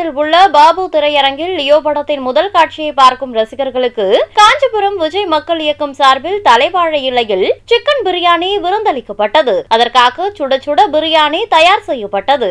காஞ்சிபுரத்தில் உள்ள பாபு திரையரங்கில் லியோ படத்தின் முதல் காட்சியை பார்க்கும் ரசிகர்களுக்கு காஞ்சிபுரம் விஜய் மக்கள் இயக்கம் சார்பில் தலைவாழை இலையில் சிக்கன் பிரியாணி விருந்தளிக்கப்பட்டது. அதற்காக சுட சுட பிரியாணி தயார் செய்யப்பட்டது.